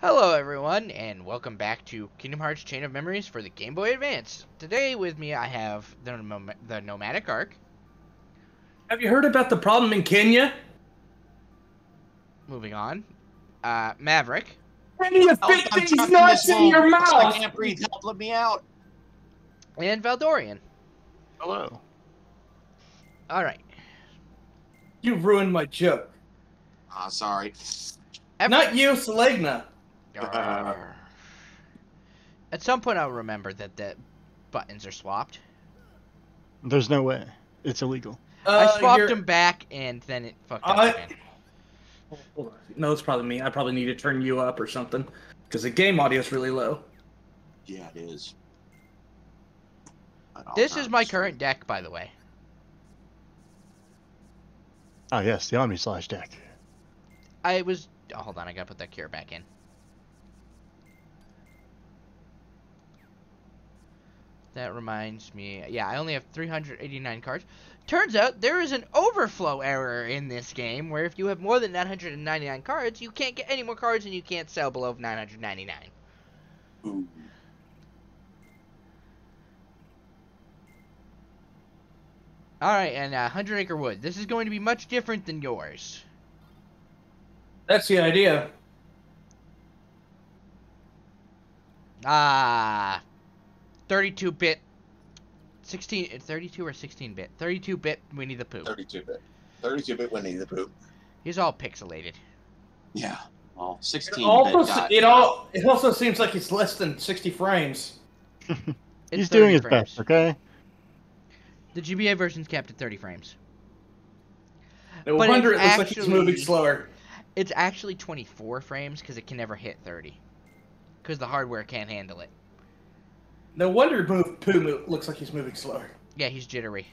Hello, everyone, and welcome back to Kingdom Hearts Chain of Memories for the Game Boy Advance. Today with me, I have the, Nom- the Nomadic Arc. Have you heard about the problem in Kenya? Moving on, uh, Maverick, I need to Oh, fit these nuts in your long. I can't breathe. Help, let me out. and Valdorian. Hello. All right. You ruined my joke. Ah, sorry. Every- Not you, Selegna. Arrgh. At some point, I'll remember that the buttons are swapped. There's no way. It's illegal. I Uh, swapped you're- them back, and then it fucked up I- again. Hold on. No, it's probably me. I probably need to turn you up or something because the game audio is really low. Yeah, it is. At all This is my current deck, by the way. Ah, yes, the Omni Slash deck. I was. Oh, hold on, I gotta put that cure back in. That reminds me. Yeah, I only have 389 cards. Turns out there is an overflow error in this game where if you have more than 999 cards, you can't get any more cards and you can't sell below 999. Ooh. Alright, and uh, 100 Acre Wood. This is going to be much different than yours. That's the idea. Ah. 32 bit. 16. 32 or 16 bit? 32 bit Winnie the Pooh. 32-bit. 32-bit Winnie the Pooh. He's all pixelated. Yeah. Well, It 16 also, bit it all it also seems like it's less than 60 frames. He's doing his frames. best, okay? The GBA version's capped at 30 frames. No But wonder it it's looks like it's moving slower. It's actually 24 frames because it can never hit 30. Because the hardware can't handle it. No wonder Pooh looks like he's moving slower. Yeah, he's jittery.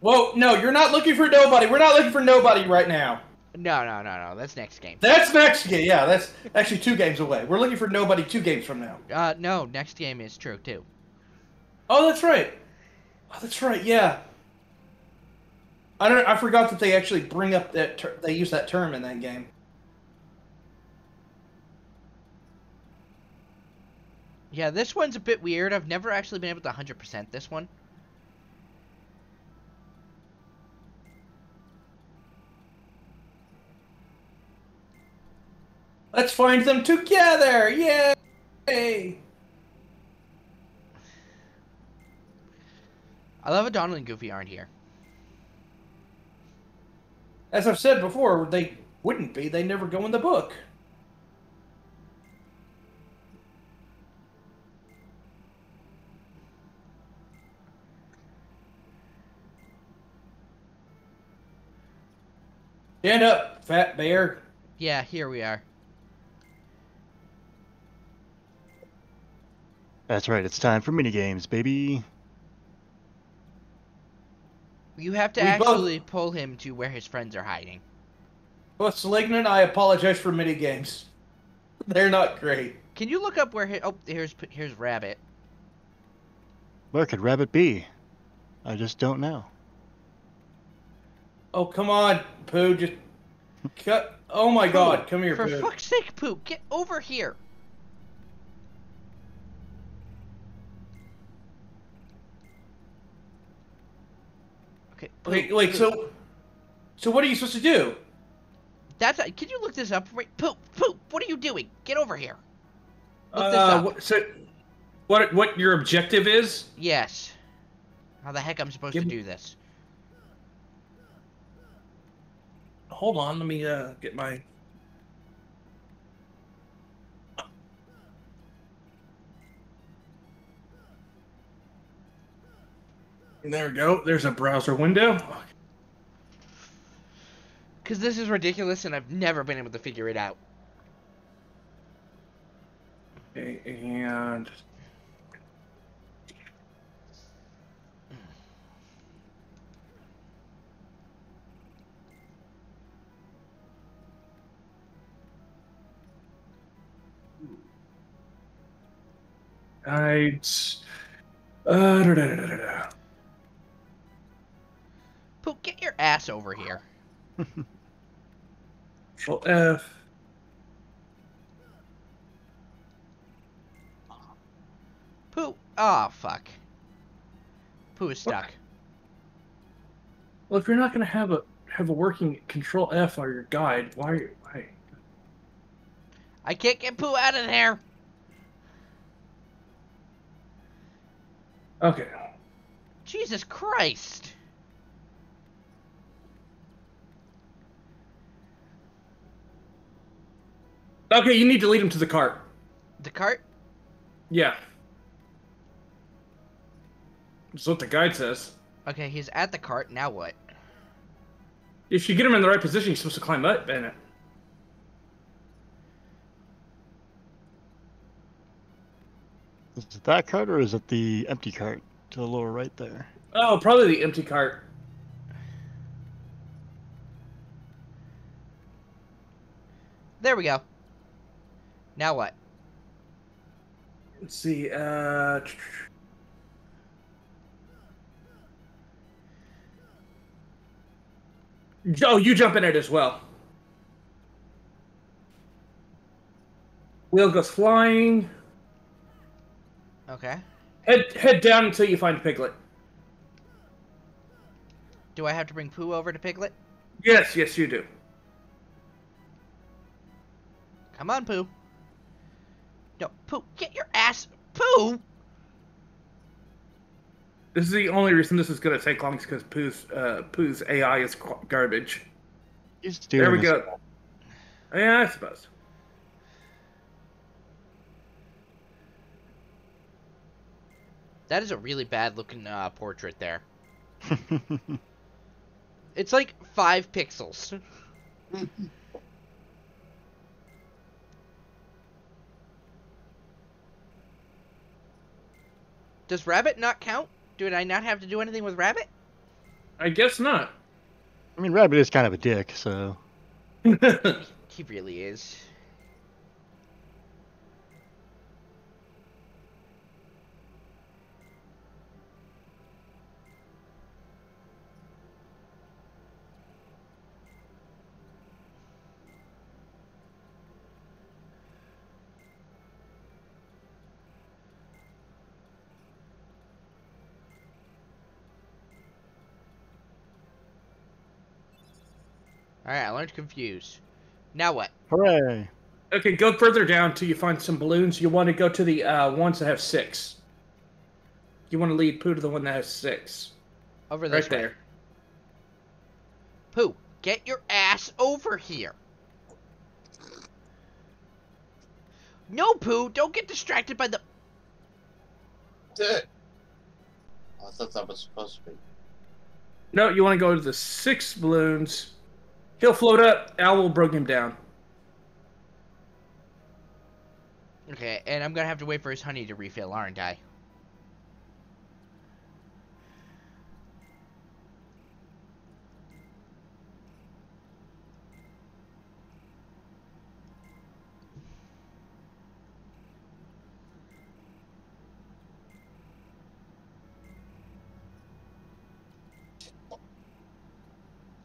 Whoa, no, you're not looking for nobody. We're not looking for nobody right now. No, no, no, no. That's next game. That's next game. Yeah, that's actually two games away. We're looking for nobody two games from now. Uh, no, next game is true, too. Oh, that's right. Oh, that's right. Yeah. I don't. I forgot that they actually bring up that. They use that term in that game. Yeah, this one's a bit weird. I've never actually been able to 100% this one. Let's find them together. Yay! I love how Donald and Goofy aren't here. As I've said before, they wouldn't be. They never go in the book. Stand up, fat bear. Yeah, here we are. That's right, it's time for minigames, baby. You have to We both- actually pull him to where his friends are hiding. Both Selegna and I apologize for minigames. They're not great. Can you look up where? He- oh, here's here's Rabbit. Where could Rabbit be? I just don't know. Oh, come on, Pooh. Just cut. Oh my God, come here, For Pooh. fuck's sake, Pooh, get over here. Okay. Pooh, Wait, wait. Pooh. So, so what are you supposed to do? that's. Can you look this up? for me? Pooh, Pooh, what are you doing? Get over here. Look this Uh, up. what, so, what what your objective is? Yes. How the heck I'm supposed Give to do this? Hold on, let me uh get my. There we go. There's a browser window. Because this is ridiculous, and I've never been able to figure it out. Okay, and Right. Uh, da, da, da, da, da, da. Pooh, get your ass over here. Control F. Pooh. Oh fuck. Pooh is stuck. Well, if you're not going to have a have a working Control F on your guide, why? Why? I can't get Pooh out of there. Okay. Jesus Christ. Okay, you need to lead him to the cart. The cart? Yeah. That's what the guide says. Okay, he's at the cart. Now what? If you get him in the right position, he's supposed to climb up in Is it that cart or is it the empty cart to the lower right there? Oh, probably the empty cart. There we go. Now what? Let's see. Uh, oh, you jump in it as well. Wheel goes flying. Okay. Head head down until you find Piglet. Do I have to bring Pooh over to Piglet? Yes, yes, you do. Come on, Pooh. No, Pooh, get your ass. Pooh! This is the only reason this is going to take long, is because Pooh's uh, Pooh's AI is garbage. He's There we steering us. go. Yeah, I suppose. That is a really bad looking uh, portrait there. It's like five pixels. Does Rabbit not count? Did I not have to do anything with Rabbit? I guess not. I mean, Rabbit is kind of a dick, so He really is. Alright, I learned confused. Now what? hooray! okay, go further down till you find some balloons. You want to go to the uh, ones that have six. You want to lead Pooh to the one that has six. Over this Right there. Pooh, get your ass over here. No, Pooh, don't get distracted by the. It. I thought that was supposed to be. No, you want to go to the six balloons. He'll float up. Owl bring him down. Okay, and I'm gonna have to wait for his honey to refill, aren't I?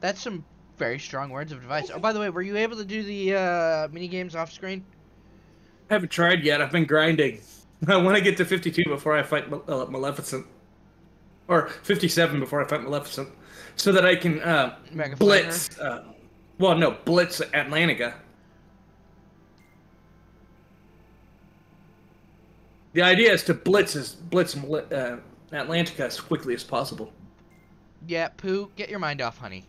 That's some very strong words of advice. Oh, by the way, were you able to do the uh, mini games off screen? I haven't tried yet. I've been grinding. I want to get to 52 before I fight Mal- uh, Maleficent. Or 57 before I fight Maleficent. So that I can uh, blitz. Uh, well, no, blitz Atlantica. The idea is to blitz as blitz uh, Atlantica as quickly as possible. Yeah, Pooh, get your mind off, honey.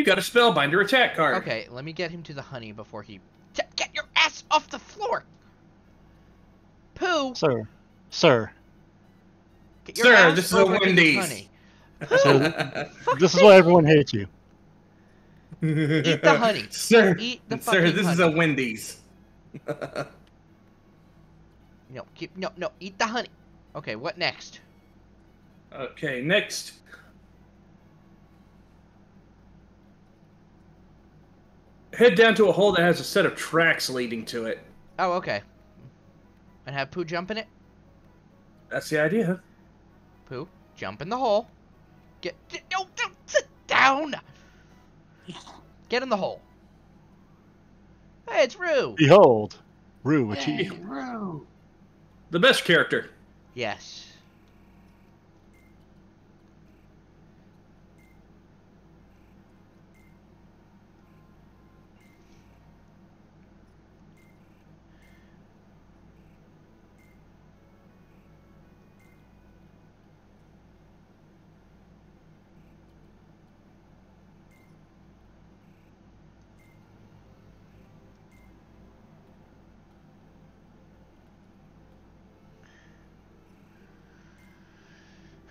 You got a spellbinder attack card. Okay, let me get him to the honey before he. Get your ass off the floor! Pooh! Sir, sir, Sir, this is a over to the Wendy's. honey. this is why everyone hates you. Eat the honey. sir. Eat the sir, fucking this is a. Wendy's. No, keep no no. Eat the honey. Okay, what next? okay, next. Head down to a hole that has a set of tracks leading to it. Oh, okay. And have Pooh jump in it. That's the idea. Pooh, Jump in the hole. Get. No, don't sit down! Get in the hole. Hey, it's Roo. Behold, Roo achieved. Hey, Roo. The best character. Yes.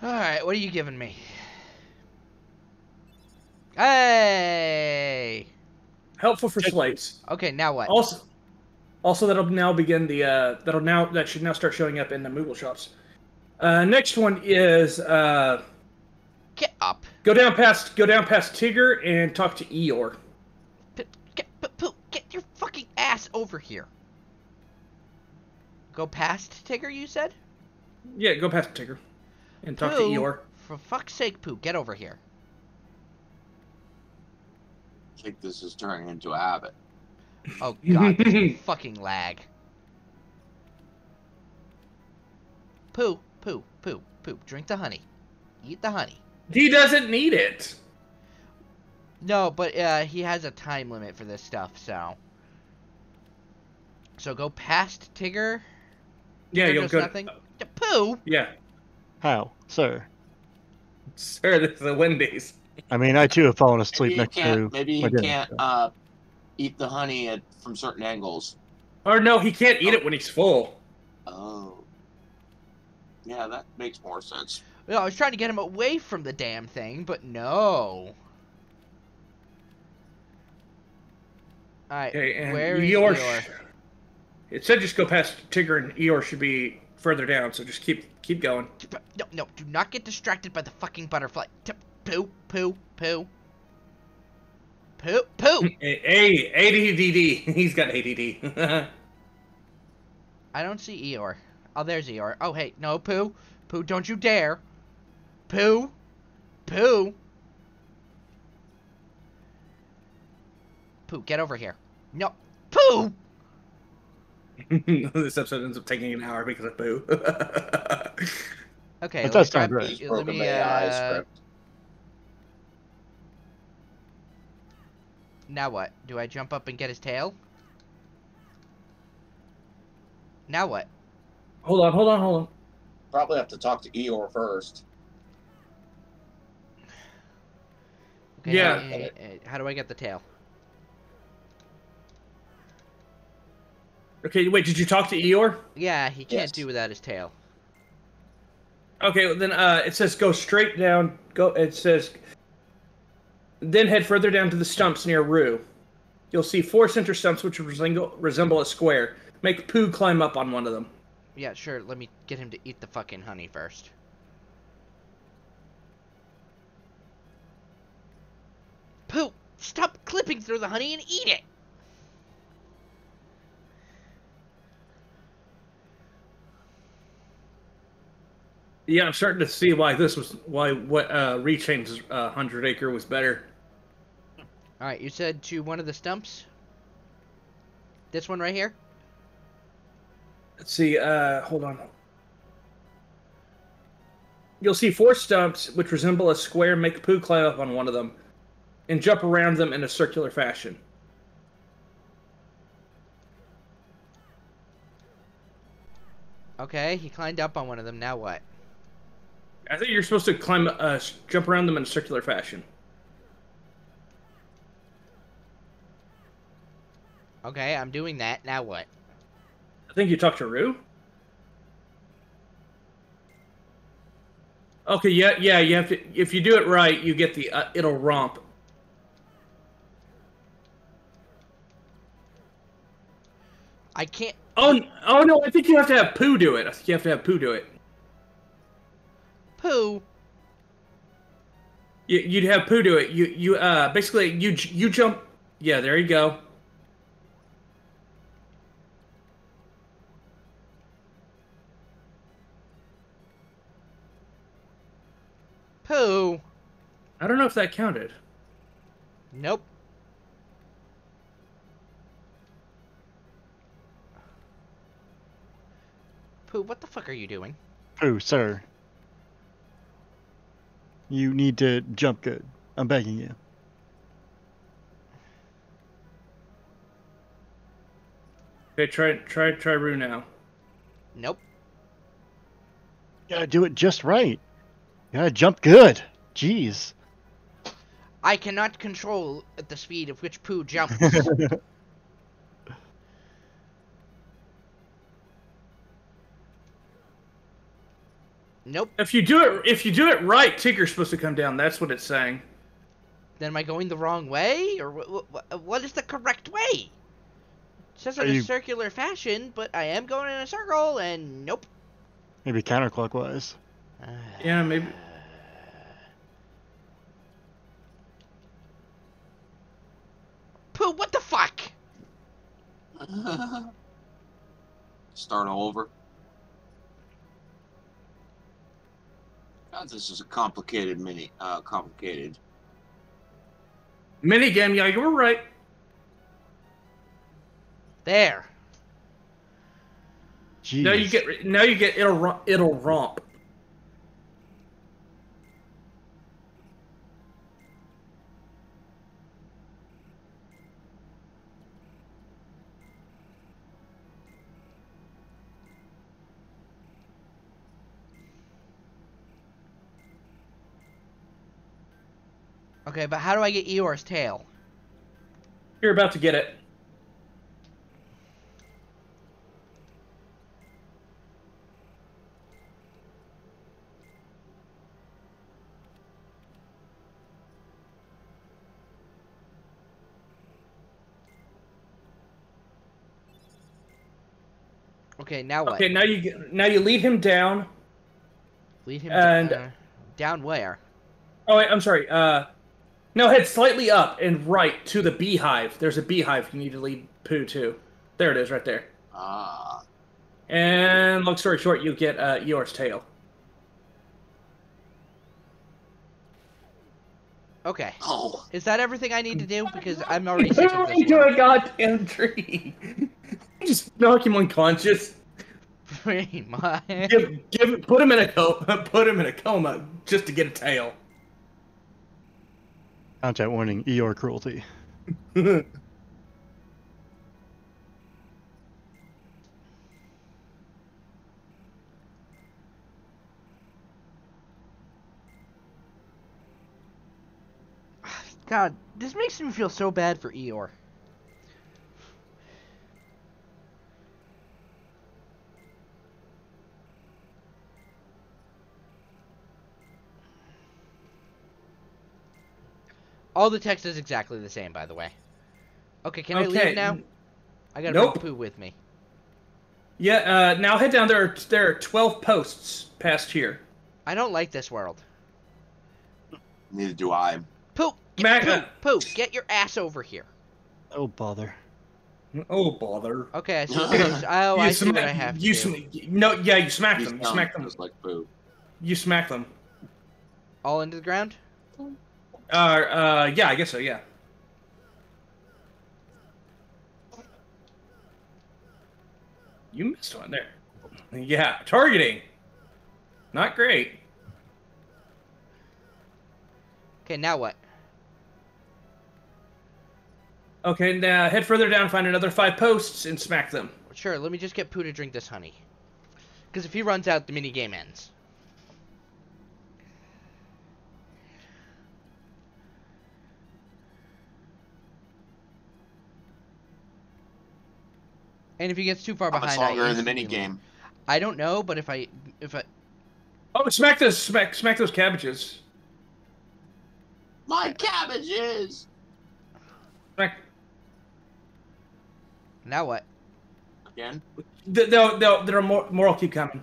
Alright, what are you giving me? Hey! Helpful for slates. Okay, now what? Also, also that'll now begin the uh, that'll now that should now start showing up in the Moogle shops. Uh, next one is uh, Get up. go down past go down past Tigger and talk to Eeyore. P- Get, p- p- get your fucking ass over here. Go past Tigger, you said? Yeah, go past Tigger and talk to Pooh, Eeyore. For fuck's sake, Pooh, get over here. I think this is turning into a habit. Oh god, this fucking lag. Pooh, Pooh, Pooh, Pooh, drink the honey. Eat the honey. He doesn't need it. No, but uh, he has a time limit for this stuff, so. So go past Tigger. Yeah, There you'll goes go. nothing. To Pooh! Yeah, How, sir? sir, this is the Wendy's. I mean, I too have fallen asleep you next to. Maybe my you dinner, can't so. uh, eat the honey at, from certain angles. Or no, he can't eat it when he's full. Oh. Yeah, that makes more sense. No, I was trying to get him away from the damn thing, but no. Alright, Okay, and where is Eeyore. Eeyore? It said just go past Tigger and Eeyore should be further down, so just keep keep going. No, no, do not get distracted by the fucking butterfly. Pooh, poo, poo. Pooh, poo! A ADD. He's got ADD. I don't see Eeyore. Oh, there's Eeyore. Oh, hey, no, Pooh. Pooh, don't you dare. Pooh. Pooh. Pooh, get over here. No. Pooh! this episode ends up taking an hour because of Boo. Okay, let That me does sound grab- right. Let me, uh. Now what? Do I jump up and get his tail? Now what? hold on, hold on, hold on. Probably have to talk to Eeyore first. Okay, Yeah. uh, How do I get the tail? Okay, wait, did you talk to Eeyore? Yeah, he can't Yes. do without his tail. Okay, well, then uh, it says go straight down. Go. It says then head further down to the stumps near Roo. You'll see four center stumps which resemble, resemble a square. Make Pooh climb up on one of them. Yeah, sure. Let me get him to eat the fucking honey first. Pooh, stop clipping through the honey and eat it. Yeah, I'm starting to see why this was why what uh, Re:Chain's uh, hundred acre was better. All right, you said to one of the stumps. This one right here. Let's see. Uh, hold on. You'll see four stumps which resemble a square. Make Pooh climb up on one of them, and jump around them in a circular fashion. Okay, he climbed up on one of them. Now what? I think you're supposed to climb, uh, jump around them in a circular fashion. Okay, I'm doing that. Now what? I think you talked to Roo. Okay, yeah, yeah. You have to. If you do it right, you get the. Uh, it'll romp. I can't. Oh, oh no! I think you have to have Pooh do it. I think you have to have Pooh do it. Pooh. You, you'd have Pooh do it. You, you, uh, basically, you, you jump. Yeah, there you go. Pooh. I don't know if that counted. Nope. Pooh, what the fuck are you doing? Oh, sir. You need to jump good. I'm begging you. Okay, try try try Roo now. Nope. You gotta do it just right. You gotta jump good. Jeez. I cannot control at the speed of which Pooh jumps. nope. If you do it if you do it right, Tigger's supposed to come down. That's what it's saying. Then am I going the wrong way, or wh- wh- what is the correct way? It says Are in a you- circular fashion, but I am going in a circle, and nope. Maybe counterclockwise. Uh, yeah, maybe. Pooh, what the fuck? Start all over. God, this is a complicated mini. Uh, complicated. Mini game, yeah, you were right. There. Jeez. Now you get now you get it'll it'll romp. Okay, but how do I get Eeyore's tail? You're about to get it. Okay, now what? Okay, now you now you lead him down. Lead him and- down, down where? Oh wait, I'm sorry. Uh, no, head slightly up and right to the beehive. There's a beehive you need to lead poo to. There it is, right there. Ah. And long story short, you get uh, Eeyore's tail. Okay. Oh. Is that everything I need to do? Because I'm already sick of Literally this. to a goddamn tree. Just knock him unconscious. Pretty much. Give, give, put him in a coma. Put him in a coma just to get a tail. Content warning: Eeyore cruelty. God, this makes me feel so bad for Eeyore. All the text is exactly the same, by the way. Okay, can I leave now? I gotta Nope. bring Pooh with me. yeah. Uh, now head down. There. Are, there are twelve posts past here. I don't like this world. Neither do I. Pooh, get, Mac- Pooh, uh, get your ass over here. Oh bother. Oh bother. Okay, so there's- oh, You I see what I have to you do. sm- no, yeah, you smack them. You smack them. Just like Boo. You smack them. All into the ground? Uh, uh, yeah, I guess so. Yeah. You missed one there. Yeah, targeting. Not great. Okay, now what? Okay, now head further down, find another five posts, and smack them. Sure, let me just get Pooh to drink this honey. Because if he runs out, the mini game ends. And if he gets too far How behind, much I longer in the mini leave. game? I don't know, but if I if I Oh, smack those, smack, smack those cabbages. My cabbages. Smack. now what? Again. They'll, they'll, they'll more, more will keep coming.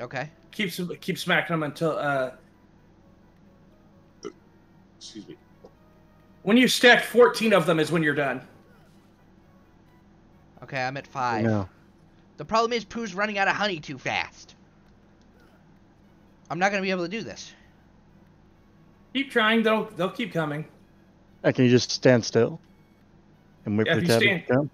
Okay. Keep, keep smacking them until, uh, Excuse me. when you stack 14 of them is when you're done. Okay, I'm at five. No. The problem is Pooh's running out of honey too fast. I'm not gonna be able to do this. Keep trying. They'll they'll keep coming. Uh, can you just stand still? And wait Yeah, for if the you cabin to come?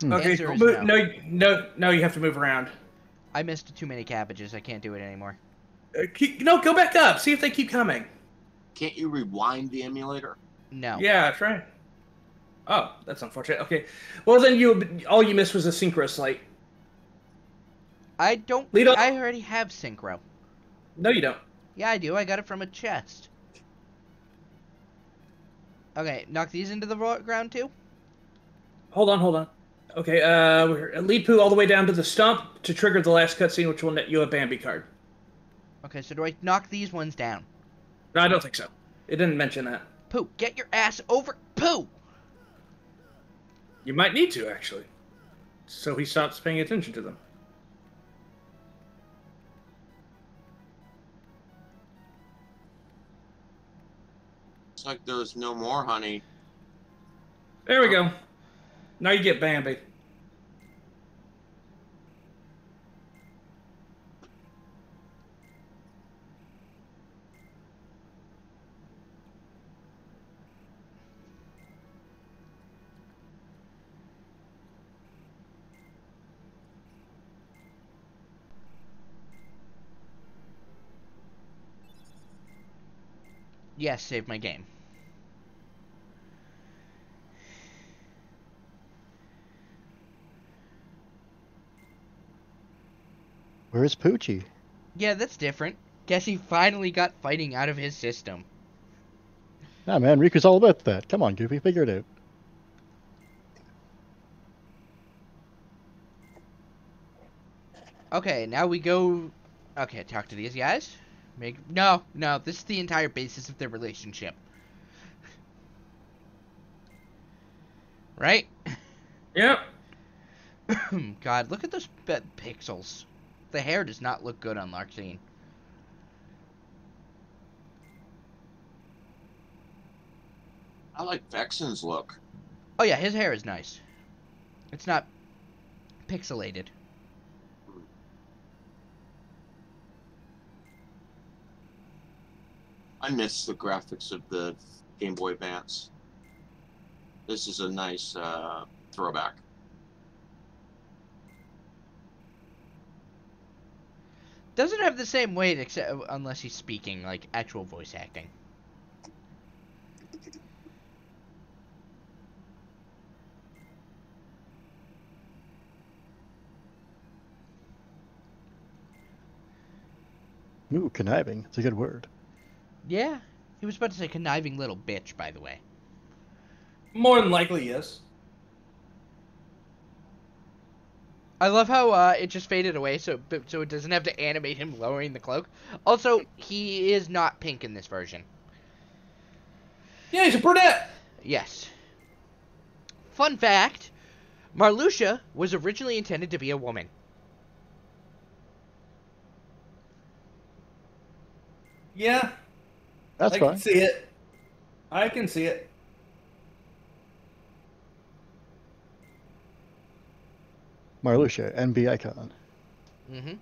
Hmm. Okay. Answer is mo- no. no, no, no. You have to move around. I missed too many cabbages. I can't do it anymore. Uh, keep, no, go back up. See if they keep coming. Can't you rewind the emulator? No. Yeah, try. Oh, that's unfortunate. Okay. Well, then you all you missed was a synchro slate. I don't. I already have synchro. No, you don't. Yeah, I do. I got it from a chest. Okay, knock these into the ground too. Hold on, hold on. Okay, uh, we're lead poo all the way down to the stump to trigger the last cutscene, which will net you a Bambi card. Okay, so do I knock these ones down? No, I don't think so. It didn't mention that. Pooh, get your ass over. Pooh. You might need to actually. So he stops paying attention to them. It's like there's no more honey. There we go. Now you get Bambi. Yes, save my game. Where's Poochie? Yeah, that's different. Guess he finally got fighting out of his system. Nah, man, Riku's all about that. Come on, Goofy, figure it out. Okay, now we go. Okay, talk to these guys. Make no, no. This is the entire basis of their relationship. Right? Yep. God, look at those pe- pixels. The hair does not look good on Larxene. I like Vexen's look. Oh yeah, his hair is nice. It's not pixelated. I miss the graphics of the Game Boy Advance. This is a nice uh, throwback. Doesn't have the same weight except unless he's speaking like actual voice acting. Ooh, conniving. It's a good word. Yeah, he was about to say conniving little bitch, by the way. More than likely, yes. I love how uh, it just faded away, so so it doesn't have to animate him lowering the cloak. Also, he is not pink in this version. Yeah, he's a brunette. Yes. Fun fact: Marluxia was originally intended to be a woman. Yeah, That's I fine. can see it. I can see it. Marluxia, NB icon. Mm-hmm.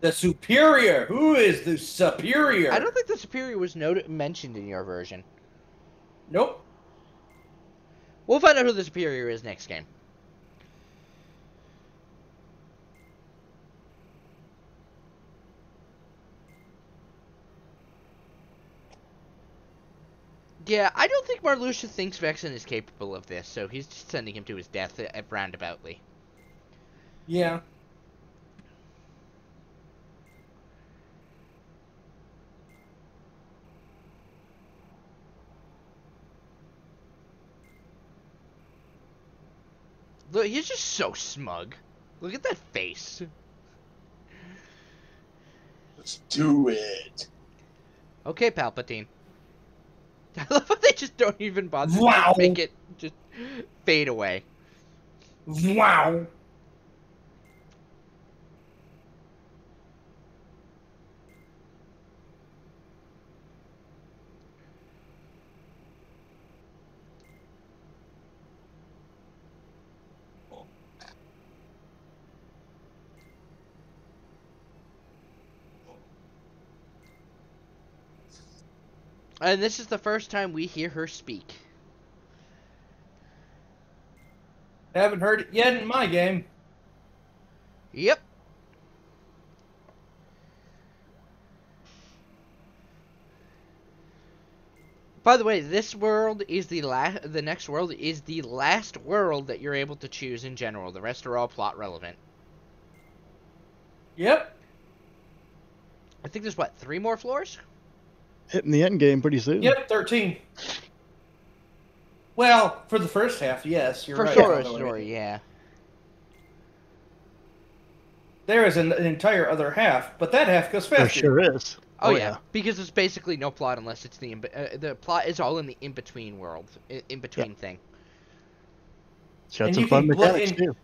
The superior. Who is the superior? I don't think the superior was noted mentioned in your version. Nope. We'll find out who the superior is next game. Yeah, I don't think Marluxia thinks Vexen is capable of this, so he's just sending him to his death uh, roundaboutly. Yeah. Look, he's just so smug. Look at that face. Let's do it. Okay, Palpatine. I love how they just don't even bother to Wow. make it just fade away. Wow. And this is the first time we hear her speak. Haven't heard it yet in my game. Yep. By the way, this world is the last. The next world is the last world that you're able to choose in general. The rest are all plot relevant. Yep. I think there's what three more floors. Hitting the end game pretty soon. Yep, 13. Well, for the first half, yes, you're For right. Sora's Although story, yeah. There is an, an entire other half, but that half goes There faster. sure is. Oh, yeah. because there's basically no plot unless it's the in, uh, the plot is all in the in between world, in, in between thing. It's got some fun can bl- and- too.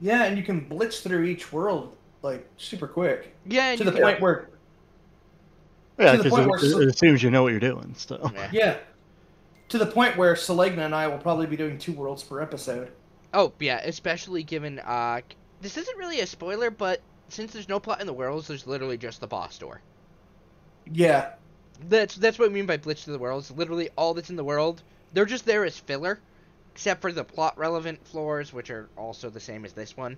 Yeah, and you can blitz through each world like super quick Yeah, and to you the can- point where Yeah, to the because point it, where it- assumes you know what you're doing. So Yeah. yeah, to the point where Selegna and I will probably be doing two worlds per episode. Oh yeah, especially given uh, this isn't really a spoiler, but since there's no plot in the worlds, there's literally just the boss door. Yeah, That's that's what I mean by blitz to the worlds. Literally all that's in the world, they're just there as filler, except for the plot relevant floors, which are also the same as this one.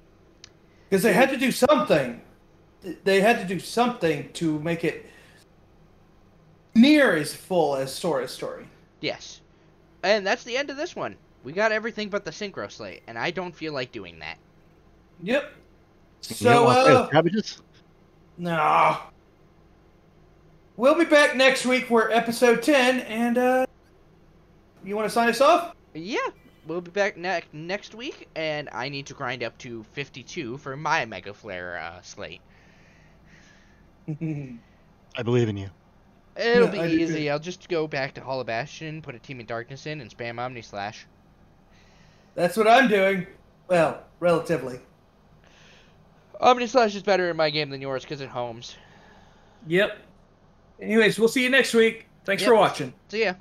because they had to do something. They had to do something to make it near as full as Sora's story. Yes, and that's the end of this one. We got everything but the synchro slate, and I don't feel like doing that. Yep. So, want to play uh, with cabbages? Nah. We'll be back next week for episode 10, and, uh, you want to sign us off? Yeah, we'll be back ne- next week, and I need to grind up to 52 for my Mega Flare uh, slate. I believe in you. It'll Yeah, be I easy. too. I'll just go back to Hollow Bastion, put a Team of Darkness in, and spam Omni Slash. That's what I'm doing. Well, relatively. Omni Slash is better in my game than yours because it homes. Yep. Anyways, we'll see you next week. Thanks Yep. for watching. See ya.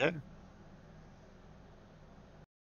Okay.